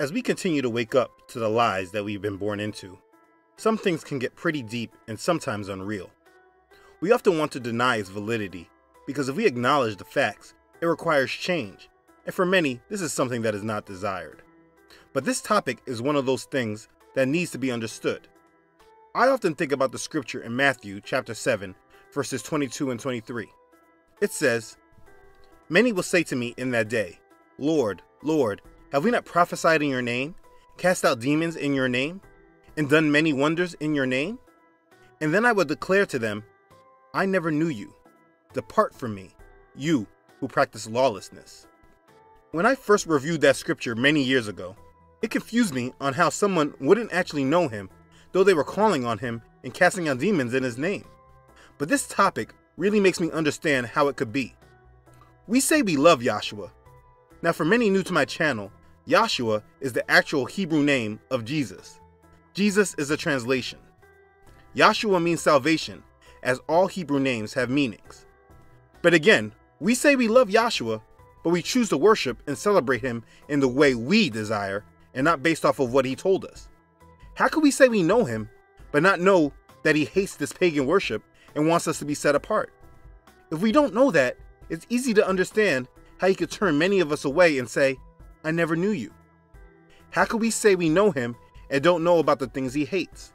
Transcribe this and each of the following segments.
As we continue to wake up to the lies that we've been born into, some things can get pretty deep and sometimes unreal. We often want to deny its validity because if we acknowledge the facts, it requires change, and for many, this is something that is not desired. But this topic is one of those things that needs to be understood. I often think about the scripture in Matthew chapter 7, verses 22 and 23. It says, Many will say to me in that day, Lord, Lord, have we not prophesied in your name, cast out demons in your name, and done many wonders in your name? And then I will declare to them, I never knew you. Depart from me, you who practice lawlessness. When I first reviewed that scripture many years ago, it confused me on how someone wouldn't actually know him, though they were calling on him and casting out demons in his name. But this topic really makes me understand how it could be. We say we love Yahshua. Now, for many new to my channel, Yahshua is the actual Hebrew name of Jesus. Jesus is a translation. Yahshua means salvation, as all Hebrew names have meanings. But again, we say we love Yahshua, but we choose to worship and celebrate him in the way we desire and not based off of what he told us. How can we say we know him, but not know that he hates this pagan worship and wants us to be set apart? If we don't know that, it's easy to understand how he could turn many of us away and say, I never knew you? How can we say we know him and don't know about the things he hates?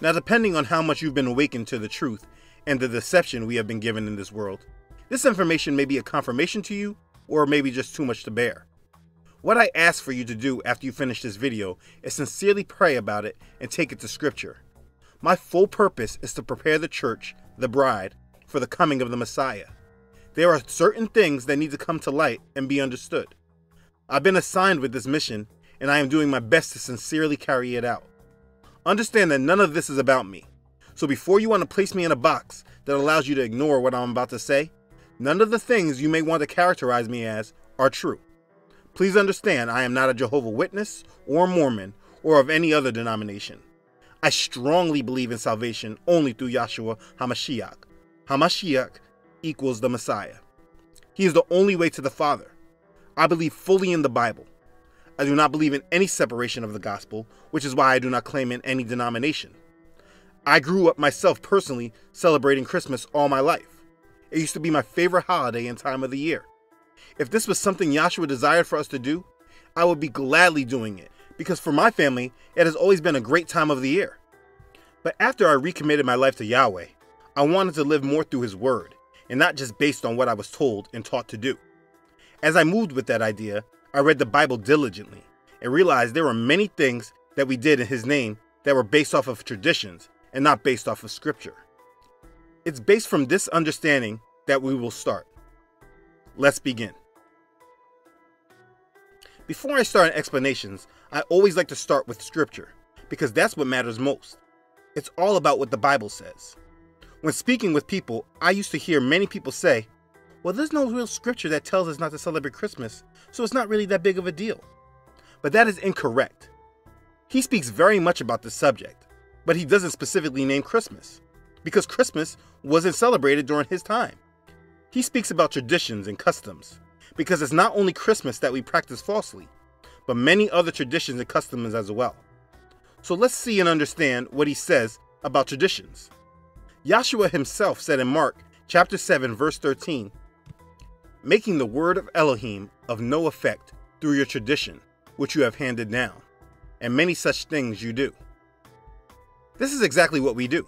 Now, depending on how much you've been awakened to the truth and the deception we have been given in this world, this information may be a confirmation to you or maybe just too much to bear. What I ask for you to do after you finish this video is sincerely pray about it and take it to scripture. My full purpose is to prepare the church, the bride, for the coming of the Messiah. There are certain things that need to come to light and be understood. I've been assigned with this mission, and I am doing my best to sincerely carry it out. Understand that none of this is about me. So before you want to place me in a box that allows you to ignore what I'm about to say, none of the things you may want to characterize me as are true. Please understand I am not a Jehovah Witness or Mormon or of any other denomination. I strongly believe in salvation only through Yahshua HaMashiach. HaMashiach equals the Messiah. He is the only way to the Father. I believe fully in the Bible. I do not believe in any separation of the gospel, which is why I do not claim in any denomination. I grew up myself personally celebrating Christmas all my life. It used to be my favorite holiday and time of the year. If this was something Yahshua desired for us to do, I would be gladly doing it, because for my family, it has always been a great time of the year. But after I recommitted my life to Yahweh, I wanted to live more through His Word, and not just based on what I was told and taught to do. As I moved with that idea, I read the Bible diligently and realized there were many things that we did in His name that were based off of traditions and not based off of Scripture. It's based from this understanding that we will start. Let's begin. Before I start explanations, I always like to start with Scripture because that's what matters most. It's all about what the Bible says. When speaking with people, I used to hear many people say, well, there's no real scripture that tells us not to celebrate Christmas, so it's not really that big of a deal. But that is incorrect. He speaks very much about the subject, but he doesn't specifically name Christmas, because Christmas wasn't celebrated during his time. He speaks about traditions and customs, because it's not only Christmas that we practice falsely, but many other traditions and customs as well. So let's see and understand what he says about traditions. Yahshua himself said in Mark chapter 7 verse 13, making the word of Elohim of no effect through your tradition, which you have handed down, and many such things you do. This is exactly what we do.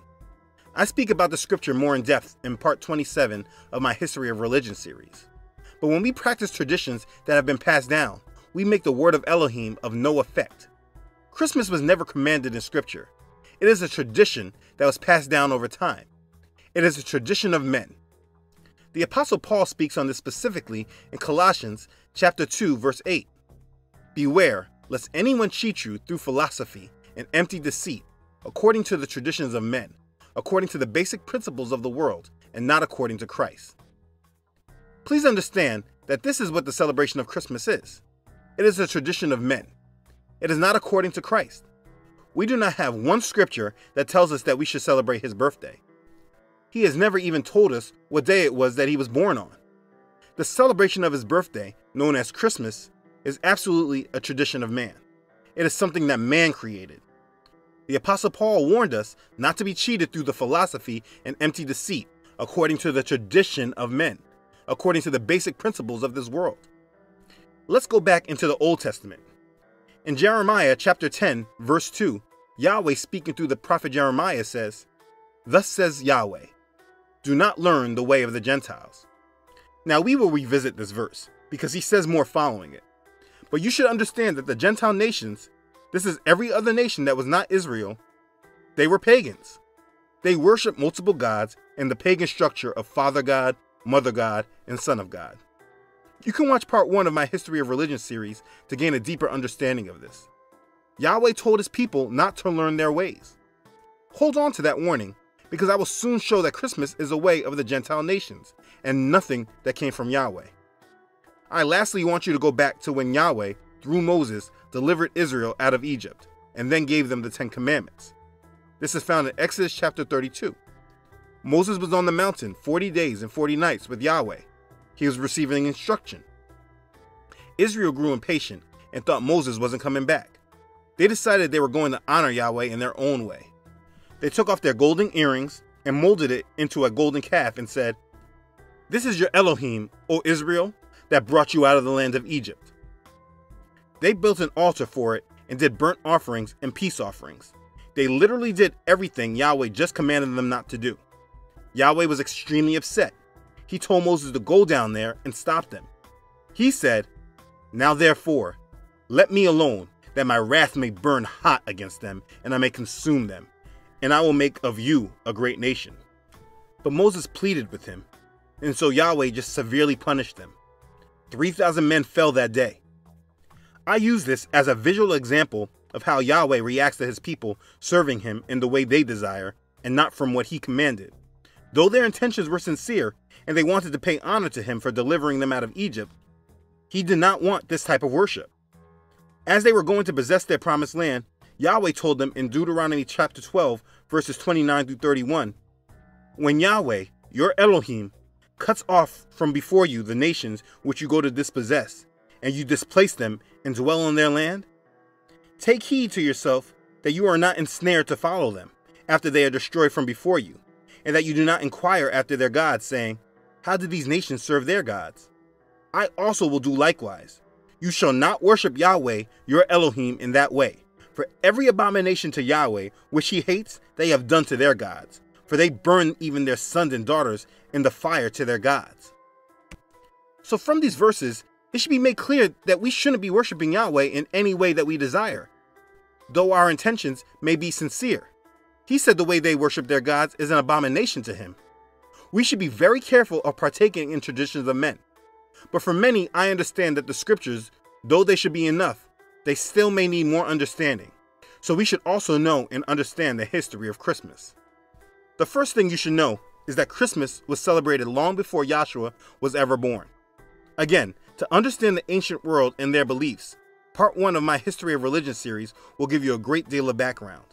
I speak about the scripture more in depth in part 27 of my History of Religion series. But when we practice traditions that have been passed down, we make the word of Elohim of no effect. Christmas was never commanded in scripture. It is a tradition that was passed down over time. It is a tradition of men. The apostle Paul speaks on this specifically in Colossians chapter 2 verse 8. Beware lest anyone cheat you through philosophy and empty deceit, according to the traditions of men, according to the basic principles of the world, and not according to Christ. Please understand that this is what the celebration of Christmas is. It is a tradition of men. It is not according to Christ. We do not have one scripture that tells us that we should celebrate his birthday. He has never even told us what day it was that he was born on. The celebration of his birthday, known as Christmas, is absolutely a tradition of man. it is something that man created. The Apostle Paul warned us not to be cheated through the philosophy and empty deceit, according to the tradition of men, according to the basic principles of this world. Let's go back into the Old Testament. In Jeremiah chapter 10, verse 2, Yahweh speaking through the prophet Jeremiah says, Thus says Yahweh, Do not learn the way of the Gentiles. Now we will revisit this verse because he says more following it. But you should understand that the Gentile nations, this is every other nation that was not Israel, they were pagans. They worshiped multiple gods in the pagan structure of Father God, Mother God, and Son of God. You can watch part one of my History of Religion series to gain a deeper understanding of this. Yahweh told his people not to learn their ways. Hold on to that warning, because I will soon show that Christmas is a way of the Gentile nations, and nothing that came from Yahweh. I lastly want you to go back to when Yahweh, through Moses, delivered Israel out of Egypt, and then gave them the Ten Commandments. This is found in Exodus chapter 32. Moses was on the mountain 40 days and 40 nights with Yahweh. He was receiving instruction. Israel grew impatient and thought Moses wasn't coming back. They decided they were going to honor Yahweh in their own way. They took off their golden earrings and molded it into a golden calf and said, This is your Elohim, O Israel, that brought you out of the land of Egypt. They built an altar for it and did burnt offerings and peace offerings. They literally did everything Yahweh just commanded them not to do. Yahweh was extremely upset. He told Moses to go down there and stop them. He said, Now therefore, let me alone, that my wrath may burn hot against them, and I may consume them, and I will make of you a great nation. But Moses pleaded with him, and so Yahweh just severely punished them. 3,000 men fell that day. I use this as a visual example of how Yahweh reacts to his people serving him in the way they desire and not from what he commanded. Though their intentions were sincere and they wanted to pay honor to him for delivering them out of Egypt, he did not want this type of worship. As they were going to possess their promised land, Yahweh told them in Deuteronomy chapter 12, verses 29 through 31 When Yahweh, your Elohim, cuts off from before you the nations which you go to dispossess, and you displace them and dwell on their land? Take heed to yourself that you are not ensnared to follow them after they are destroyed from before you, and that you do not inquire after their gods, saying, How did these nations serve their gods? I also will do likewise. You shall not worship Yahweh, your Elohim, in that way. For every abomination to Yahweh, which he hates, they have done to their gods, for they burn even their sons and daughters in the fire to their gods. So, from these verses, it should be made clear that we shouldn't be worshiping Yahweh in any way that we desire, though our intentions may be sincere. He said the way they worship their gods is an abomination to him. We should be very careful of partaking in traditions of men. But for many, I understand that the scriptures, though they should be enough, they still may need more understanding. So we should also know and understand the history of Christmas. The first thing you should know is that Christmas was celebrated long before Yahshua was ever born. Again, to understand the ancient world and their beliefs, part one of my History of Religion series will give you a great deal of background.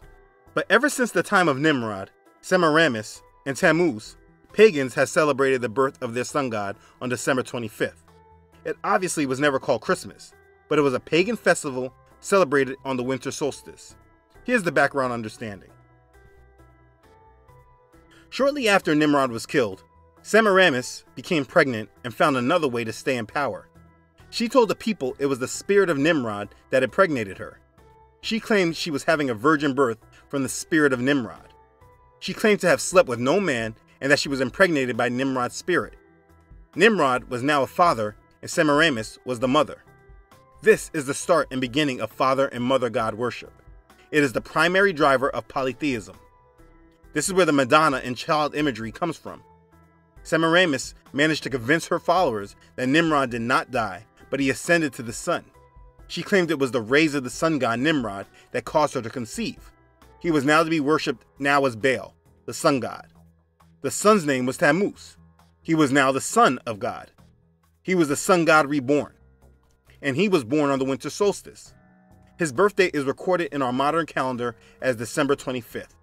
But ever since the time of Nimrod, Semiramis, and Tammuz, pagans have celebrated the birth of their sun god on December 25th. It obviously was never called Christmas, but it was a pagan festival celebrated on the winter solstice. Here's the background understanding. Shortly after Nimrod was killed, Semiramis became pregnant and found another way to stay in power. She told the people it was the spirit of Nimrod that impregnated her. She claimed she was having a virgin birth from the spirit of Nimrod. She claimed to have slept with no man and that she was impregnated by Nimrod's spirit. Nimrod was now a father, and Semiramis was the mother. This is the start and beginning of father and mother god worship. It is the primary driver of polytheism. This is where the Madonna and child imagery comes from. Semiramis managed to convince her followers that Nimrod did not die, but he ascended to the sun. She claimed it was the rays of the sun god Nimrod that caused her to conceive. He was now to be worshipped now as Baal, the sun god. The sun's name was Tammuz. He was now the son of God. He was the sun god reborn. And he was born on the winter solstice. His birthday is recorded in our modern calendar as December 25th.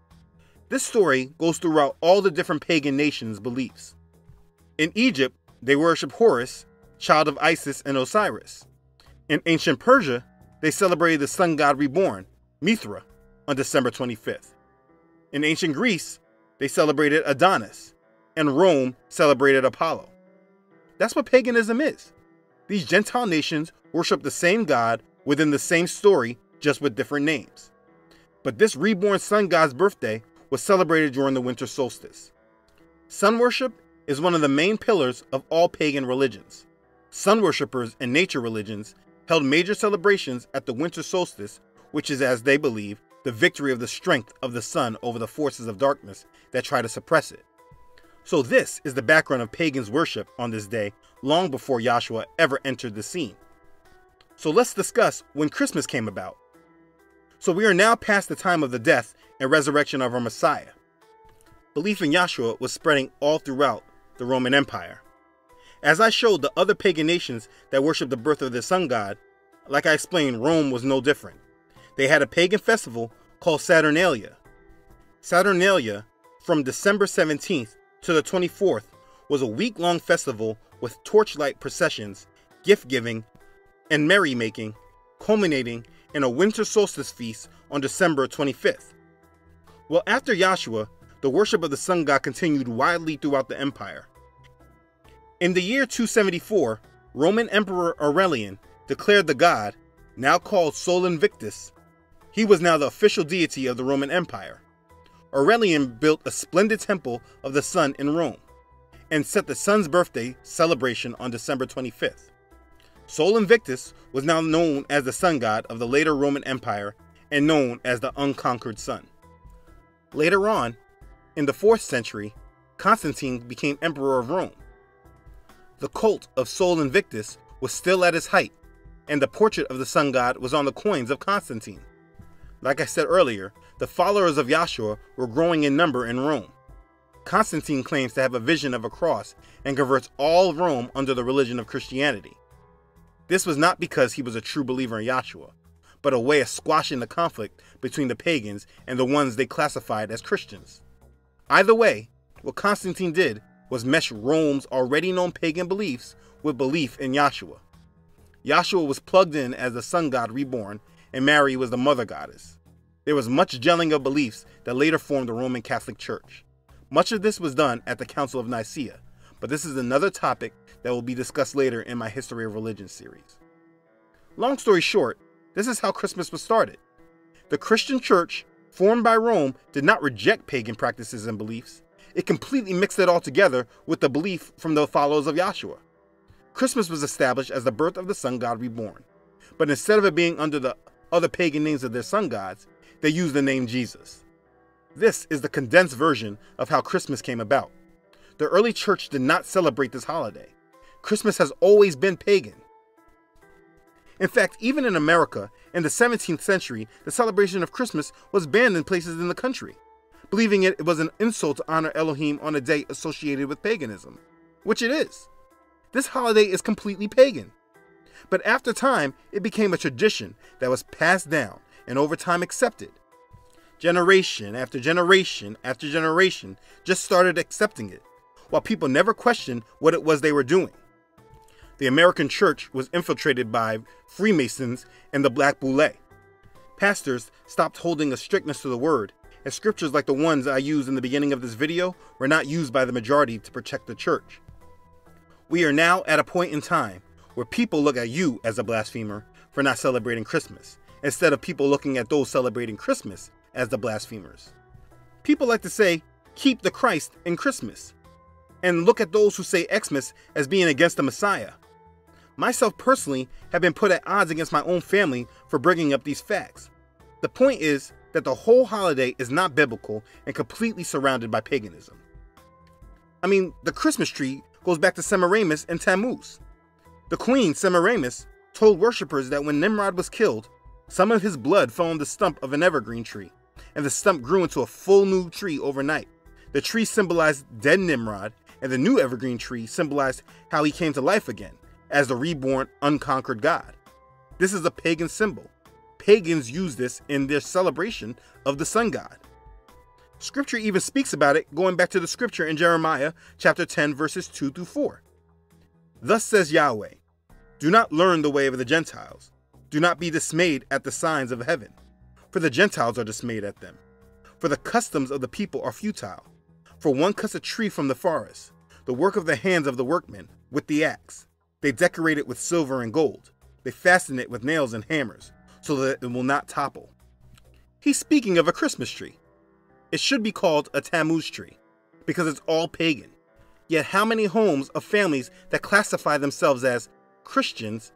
This story goes throughout all the different pagan nations' beliefs. In Egypt, they worship Horus, child of Isis and Osiris. In ancient Persia, they celebrated the sun god reborn, Mithra, on December 25th. In ancient Greece, they celebrated Adonis, and Rome celebrated Apollo. That's what paganism is. These Gentile nations worship the same God within the same story, just with different names. But this reborn sun god's birthday was celebrated during the winter solstice. Sun worship is one of the main pillars of all pagan religions. Sun worshippers and nature religions held major celebrations at the winter solstice, which is, as they believe, the victory of the strength of the sun over the forces of darkness that try to suppress it. So, this is the background of pagans' worship on this day, long before Yahshua ever entered the scene. So, let's discuss when Christmas came about. So, we are now past the time of the death and resurrection of our Messiah. Belief in Yahshua was spreading all throughout the Roman Empire. As I showed the other pagan nations that worshiped the birth of the sun god, like I explained, Rome was no different. They had a pagan festival called Saturnalia. Saturnalia, from December 17th to the 24th, was a week long festival with torchlight processions, gift giving, and merrymaking, culminating in a winter solstice feast on December 25th. Well, after Yahshua, the worship of the sun god continued widely throughout the empire. In the year 274, Roman Emperor Aurelian declared the god, now called Sol Invictus, he was now the official deity of the Roman Empire. Aurelian built a splendid temple of the sun in Rome and set the sun's birthday celebration on December 25th. Sol Invictus was now known as the sun god of the later Roman Empire and known as the unconquered sun. Later on, in the 4th century, Constantine became emperor of Rome the cult of Sol Invictus was still at its height, and the portrait of the sun god was on the coins of Constantine. Like I said earlier, the followers of Yahshua were growing in number in Rome. Constantine claims to have a vision of a cross and converts all Rome under the religion of Christianity. This was not because he was a true believer in Yahshua, but a way of squashing the conflict between the pagans and the ones they classified as Christians. Either way, what Constantine did was mesh Rome's already known pagan beliefs with belief in Yahshua. Yahshua was plugged in as the sun god reborn, and Mary was the mother goddess. There was much gelling of beliefs that later formed the Roman Catholic Church. Much of this was done at the Council of Nicaea, but this is another topic that will be discussed later in my History of Religion series. Long story short, this is how Christmas was started. The Christian church, formed by Rome, did not reject pagan practices and beliefs it completely mixed it all together with the belief from the followers of Yahshua. Christmas was established as the birth of the sun god reborn, but instead of it being under the other pagan names of their sun gods, they used the name Jesus. This is the condensed version of how Christmas came about. The early church did not celebrate this holiday. Christmas has always been pagan. In fact, even in America, in the 17th century, the celebration of Christmas was banned in places in the country believing it was an insult to honor Elohim on a day associated with paganism, which it is. This holiday is completely pagan. But after time, it became a tradition that was passed down and over time accepted. Generation after generation after generation just started accepting it, while people never questioned what it was they were doing. The American church was infiltrated by Freemasons and the Black Boule. Pastors stopped holding a strictness to the word and scriptures like the ones I used in the beginning of this video were not used by the majority to protect the church. We are now at a point in time where people look at you as a blasphemer for not celebrating Christmas, instead of people looking at those celebrating Christmas as the blasphemers. People like to say, keep the Christ in Christmas, and look at those who say Xmas as being against the Messiah. Myself personally have been put at odds against my own family for bringing up these facts. The point is, that the whole holiday is not biblical and completely surrounded by paganism. I mean, the Christmas tree goes back to Semiramis and Tammuz. The queen, Semiramis, told worshippers that when Nimrod was killed, some of his blood fell on the stump of an evergreen tree, and the stump grew into a full new tree overnight. The tree symbolized dead Nimrod, and the new evergreen tree symbolized how he came to life again as the reborn, unconquered God. This is a pagan symbol, pagans use this in their celebration of the sun god. Scripture even speaks about it going back to the scripture in Jeremiah chapter 10 verses 2 through 4. Thus says Yahweh, Do not learn the way of the Gentiles. Do not be dismayed at the signs of heaven, for the Gentiles are dismayed at them. For the customs of the people are futile. For one cuts a tree from the forest, the work of the hands of the workmen, with the axe. They decorate it with silver and gold. They fasten it with nails and hammers, so that it will not topple. He's speaking of a Christmas tree. It should be called a Tammuz tree, because it's all pagan. Yet, how many homes of families that classify themselves as Christians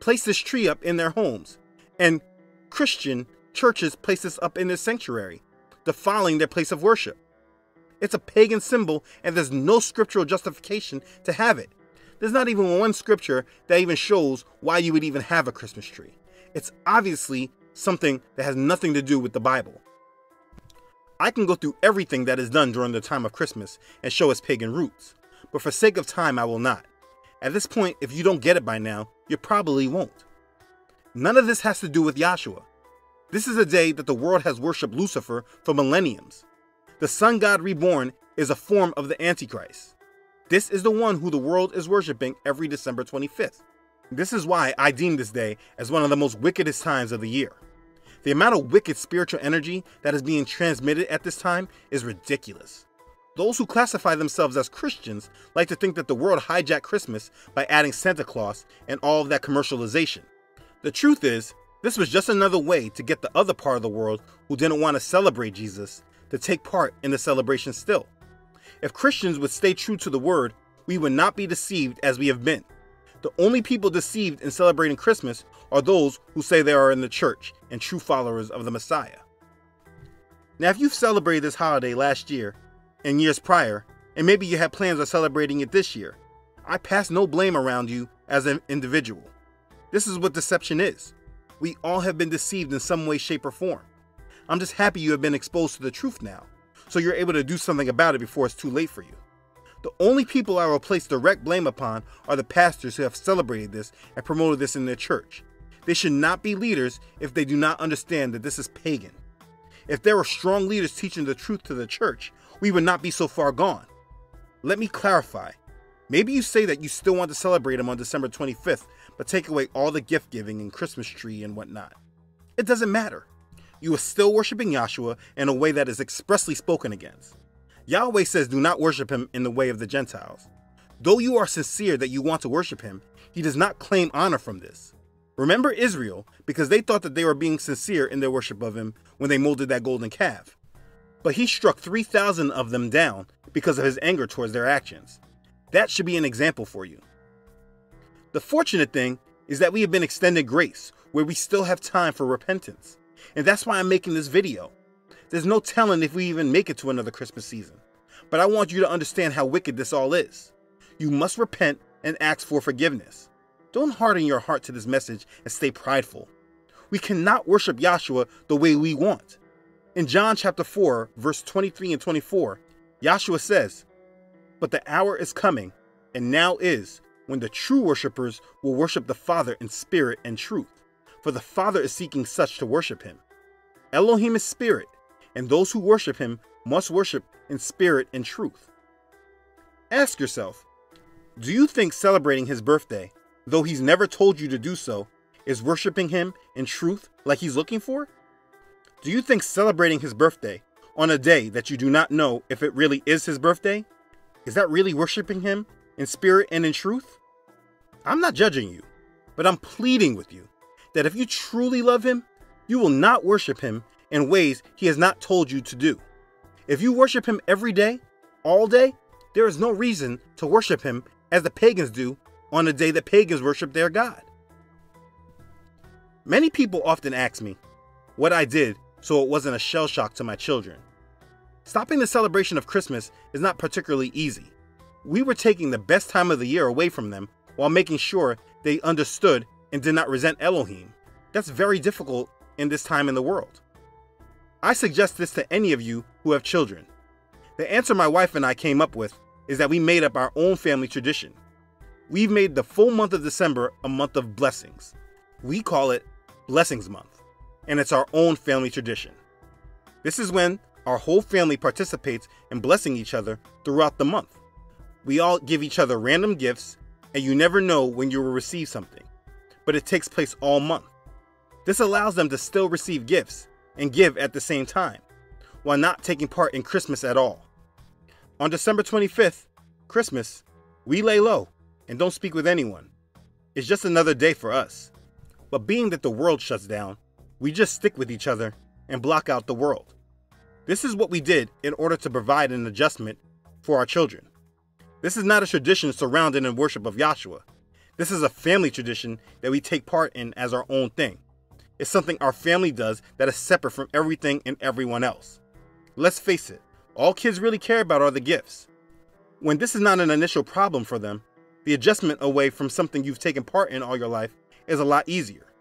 place this tree up in their homes, and Christian churches place this up in their sanctuary, defiling their place of worship? It's a pagan symbol, and there's no scriptural justification to have it. There's not even one scripture that even shows why you would even have a Christmas tree. It's obviously something that has nothing to do with the Bible. I can go through everything that is done during the time of Christmas and show its pagan roots, but for sake of time, I will not. At this point, if you don't get it by now, you probably won't. None of this has to do with Yahshua. This is a day that the world has worshipped Lucifer for millenniums. The sun god reborn is a form of the Antichrist. This is the one who the world is worshiping every December 25th. This is why I deem this day as one of the most wickedest times of the year. The amount of wicked spiritual energy that is being transmitted at this time is ridiculous. Those who classify themselves as Christians like to think that the world hijacked Christmas by adding Santa Claus and all of that commercialization. The truth is, this was just another way to get the other part of the world who didn't want to celebrate Jesus to take part in the celebration still. If Christians would stay true to the word, we would not be deceived as we have been. The only people deceived in celebrating Christmas are those who say they are in the church and true followers of the Messiah. Now, if you've celebrated this holiday last year and years prior, and maybe you had plans of celebrating it this year, I pass no blame around you as an individual. This is what deception is. We all have been deceived in some way, shape, or form. I'm just happy you have been exposed to the truth now, so you're able to do something about it before it's too late for you. The only people I will place direct blame upon are the pastors who have celebrated this and promoted this in their church. They should not be leaders if they do not understand that this is pagan. If there were strong leaders teaching the truth to the church, we would not be so far gone. Let me clarify. Maybe you say that you still want to celebrate them on December 25th, but take away all the gift giving and Christmas tree and whatnot. It doesn't matter you are still worshiping Yahshua in a way that is expressly spoken against. Yahweh says, Do not worship him in the way of the Gentiles. Though you are sincere that you want to worship him, he does not claim honor from this. Remember Israel, because they thought that they were being sincere in their worship of him when they molded that golden calf. But he struck 3,000 of them down because of his anger towards their actions. That should be an example for you. The fortunate thing is that we have been extended grace, where we still have time for repentance. And that's why I'm making this video. There's no telling if we even make it to another Christmas season. But I want you to understand how wicked this all is. You must repent and ask for forgiveness. Don't harden your heart to this message and stay prideful. We cannot worship Yahshua the way we want. In John chapter 4, verse 23 and 24, Yahshua says, But the hour is coming, and now is, when the true worshippers will worship the Father in spirit and truth for the Father is seeking such to worship him. Elohim is spirit, and those who worship him must worship in spirit and truth. Ask yourself do you think celebrating his birthday, though he's never told you to do so, is worshiping him in truth like he's looking for? Do you think celebrating his birthday on a day that you do not know if it really is his birthday, is that really worshiping him in spirit and in truth? I'm not judging you, but I'm pleading with you that if you truly love him, you will not worship him in ways he has not told you to do. If you worship him every day, all day, there is no reason to worship him as the pagans do on the day that pagans worship their God. Many people often ask me what I did so it wasn't a shell shock to my children. Stopping the celebration of Christmas is not particularly easy. We were taking the best time of the year away from them while making sure they understood and did not resent Elohim. That's very difficult in this time in the world. I suggest this to any of you who have children. The answer my wife and I came up with is that we made up our own family tradition. We've made the full month of December a month of blessings. We call it Blessings Month, and it's our own family tradition. This is when our whole family participates in blessing each other throughout the month. We all give each other random gifts, and you never know when you will receive something but it takes place all month. This allows them to still receive gifts and give at the same time, while not taking part in Christmas at all. On December 25th, Christmas, we lay low and don't speak with anyone. It's just another day for us. But being that the world shuts down, we just stick with each other and block out the world. This is what we did in order to provide an adjustment for our children. This is not a tradition surrounded in worship of Yahshua. This is a family tradition that we take part in as our own thing. It's something our family does that is separate from everything and everyone else. Let's face it, all kids really care about are the gifts. When this is not an initial problem for them, the adjustment away from something you've taken part in all your life is a lot easier.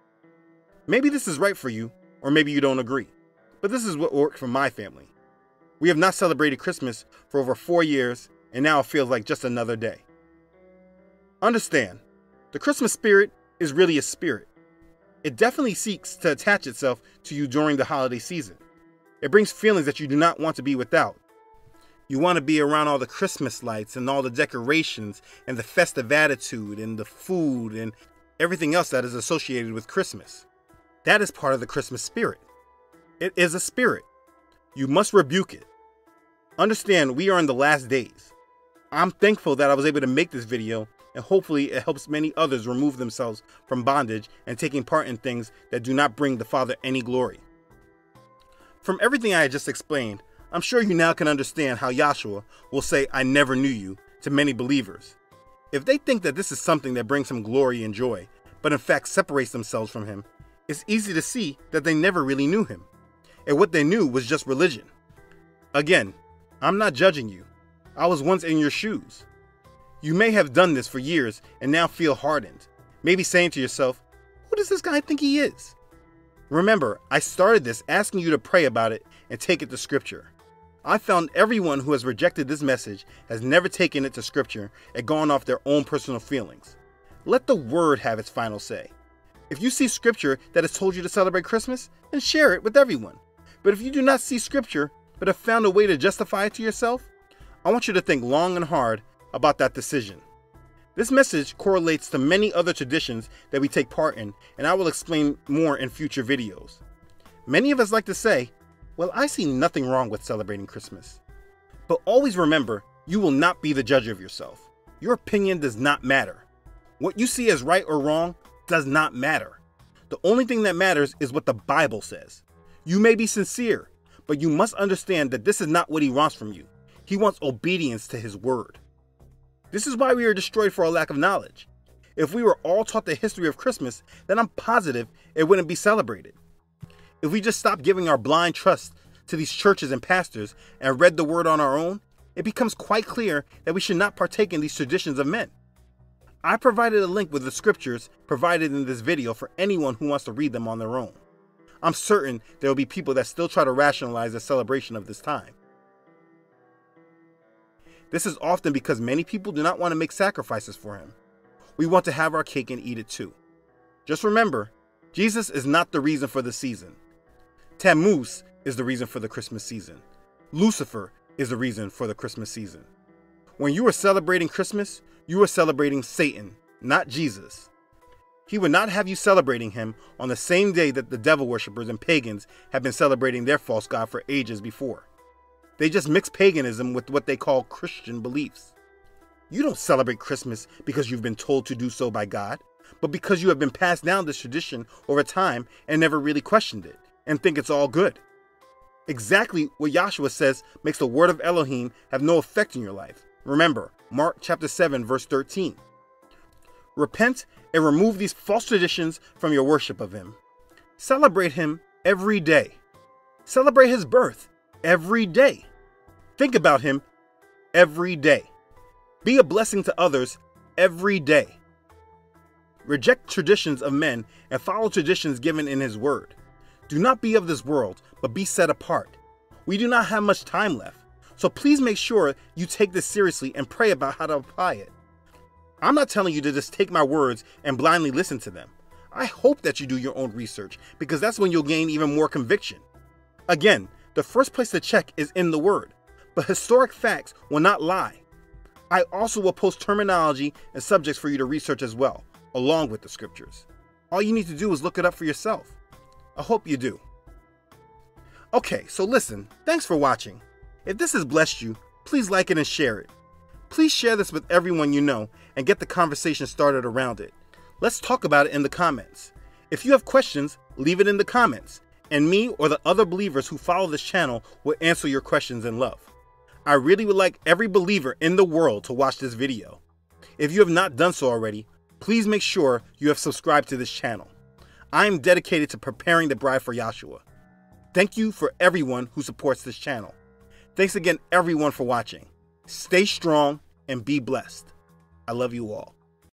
Maybe this is right for you, or maybe you don't agree, but this is what worked for my family. We have not celebrated Christmas for over four years, and now it feels like just another day. Understand, the Christmas spirit is really a spirit. It definitely seeks to attach itself to you during the holiday season. It brings feelings that you do not want to be without. You want to be around all the Christmas lights and all the decorations and the festive attitude and the food and everything else that is associated with Christmas. That is part of the Christmas spirit. It is a spirit. You must rebuke it. Understand, we are in the last days. I'm thankful that I was able to make this video, and hopefully, it helps many others remove themselves from bondage and taking part in things that do not bring the Father any glory. From everything I just explained, I'm sure you now can understand how Yahshua will say, I never knew you, to many believers. If they think that this is something that brings him glory and joy, but in fact separates themselves from him, it's easy to see that they never really knew him, and what they knew was just religion. Again, I'm not judging you. I was once in your shoes. You may have done this for years and now feel hardened, maybe saying to yourself, Who does this guy think he is? Remember, I started this asking you to pray about it and take it to Scripture. I found everyone who has rejected this message has never taken it to Scripture and gone off their own personal feelings. Let the Word have its final say. If you see Scripture that has told you to celebrate Christmas, then share it with everyone. But if you do not see Scripture, but have found a way to justify it to yourself, I want you to think long and hard about that decision. This message correlates to many other traditions that we take part in, and I will explain more in future videos. Many of us like to say, well, I see nothing wrong with celebrating Christmas. But always remember, you will not be the judge of yourself. Your opinion does not matter. What you see as right or wrong does not matter. The only thing that matters is what the Bible says. You may be sincere, but you must understand that this is not what He wants from you. He wants obedience to His word. This is why we are destroyed for our lack of knowledge. If we were all taught the history of Christmas, then I'm positive it wouldn't be celebrated. If we just stopped giving our blind trust to these churches and pastors and read the word on our own, it becomes quite clear that we should not partake in these traditions of men. I provided a link with the scriptures provided in this video for anyone who wants to read them on their own. I'm certain there will be people that still try to rationalize the celebration of this time. This is often because many people do not want to make sacrifices for him. We want to have our cake and eat it too. Just remember, Jesus is not the reason for the season. Tammuz is the reason for the Christmas season. Lucifer is the reason for the Christmas season. When you are celebrating Christmas, you are celebrating Satan, not Jesus. He would not have you celebrating him on the same day that the devil worshippers and pagans have been celebrating their false god for ages before. They just mix paganism with what they call Christian beliefs. You don't celebrate Christmas because you've been told to do so by God, but because you have been passed down this tradition over time and never really questioned it and think it's all good. Exactly what Yahshua says makes the word of Elohim have no effect in your life. Remember, Mark chapter 7 verse 13. Repent and remove these false traditions from your worship of him. Celebrate him every day. Celebrate his birth every day. Think about him every day. Be a blessing to others every day. Reject traditions of men and follow traditions given in his word. Do not be of this world, but be set apart. We do not have much time left, so please make sure you take this seriously and pray about how to apply it. I'm not telling you to just take my words and blindly listen to them. I hope that you do your own research because that's when you'll gain even more conviction. Again, the first place to check is in the Word, but historic facts will not lie. I also will post terminology and subjects for you to research as well, along with the scriptures. All you need to do is look it up for yourself. I hope you do. Okay, so listen, thanks for watching. If this has blessed you, please like it and share it. Please share this with everyone you know and get the conversation started around it. Let's talk about it in the comments. If you have questions, leave it in the comments, and me or the other believers who follow this channel will answer your questions in love. I really would like every believer in the world to watch this video. If you have not done so already, please make sure you have subscribed to this channel. I am dedicated to preparing the bride for Yahshua. Thank you for everyone who supports this channel. Thanks again, everyone, for watching. Stay strong and be blessed. I love you all.